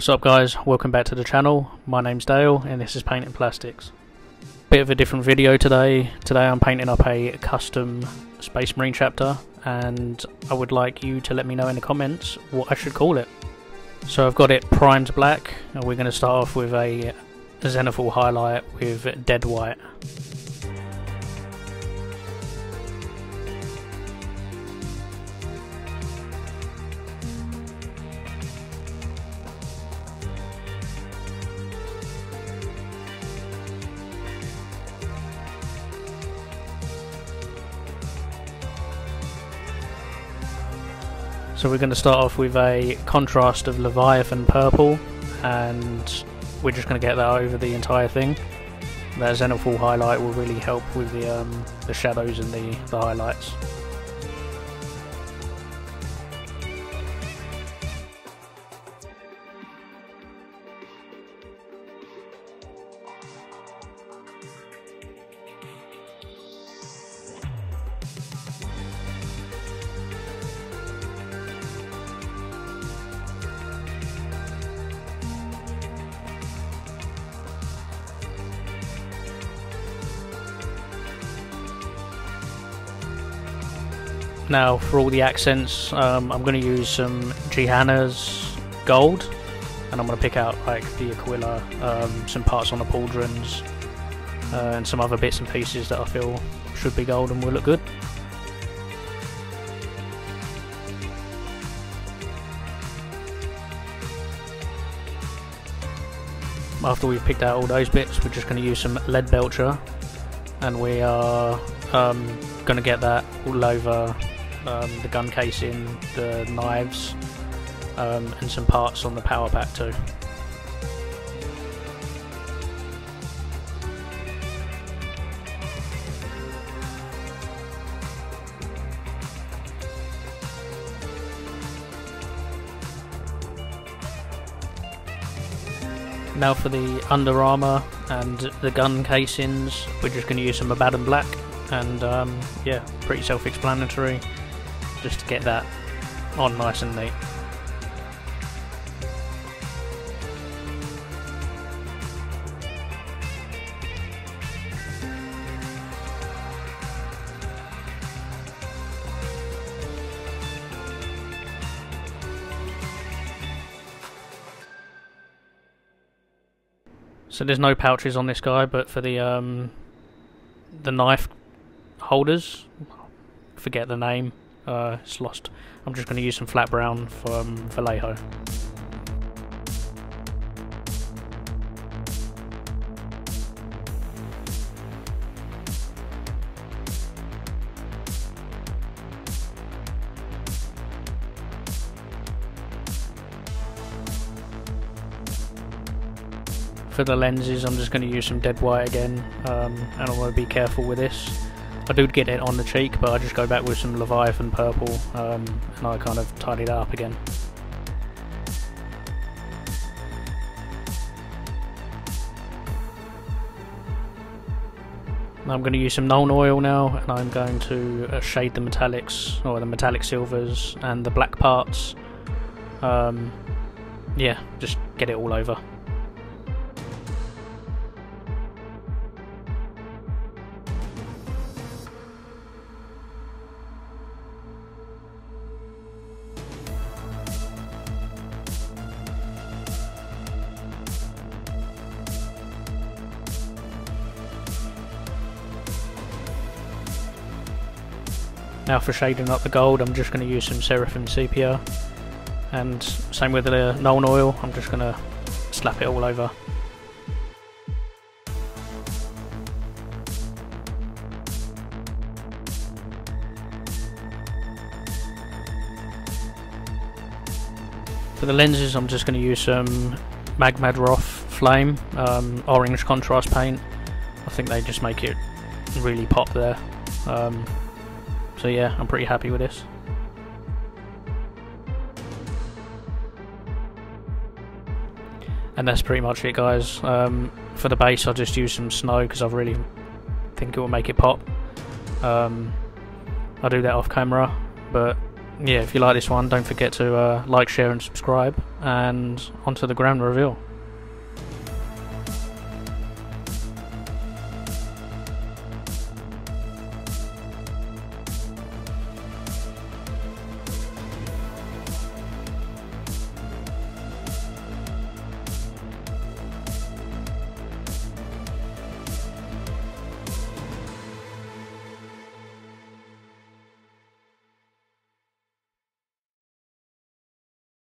What's up guys, welcome back to the channel. My name's Dale and this is Painted Plastics. Bit of a different video today. Today I'm painting up a custom Space Marine chapter and I would like you to let me know in the comments what I should call it. So I've got it primed black and we're going to start off with a Zenithal highlight with dead white. So we're going to start off with a contrast of Leviathan purple and we're just going to get that over the entire thing. That Zenithal highlight will really help with the, um, the shadows and the, the highlights. Now for all the accents, um, I'm going to use some Gehenna's gold, and I'm going to pick out like the Aquila, um, some parts on the pauldrons, uh, and some other bits and pieces that I feel should be gold and will look good. After we've picked out all those bits, we're just going to use some Leadbelcher, and we are um, going to get that all over um, the gun casing, the knives, um, and some parts on the power pack too. Now for the Under Armour and the gun casings, we're just going to use some Abaddon Black and um, yeah, pretty self-explanatory just to get that on nice and neat. So there's no pouches on this guy, but for the um, the knife holders, forget the name, uh, it's lost. I'm just going to use some flat brown from Vallejo. For the lenses I'm just going to use some dead white again um, and I want to be careful with this. I do get it on the cheek, but I just go back with some Leviathan purple um, and I kind of tidy that up again. I'm going to use some Nuln Oil now and I'm going to uh, shade the metallics or the metallic silvers and the black parts. Um, yeah, just get it all over. Now for shading up the gold I'm just going to use some Seraphim Sepia and same with the Nuln Oil, I'm just going to slap it all over. For the lenses I'm just going to use some Magmadroth Flame um, orange contrast paint. I think they just make it really pop there. Um, so yeah, I'm pretty happy with this. And that's pretty much it guys. Um, for the base I'll just use some snow because I really think it will make it pop. Um, I'll do that off camera, but yeah, if you like this one, don't forget to uh, like, share and subscribe, and onto the ground reveal.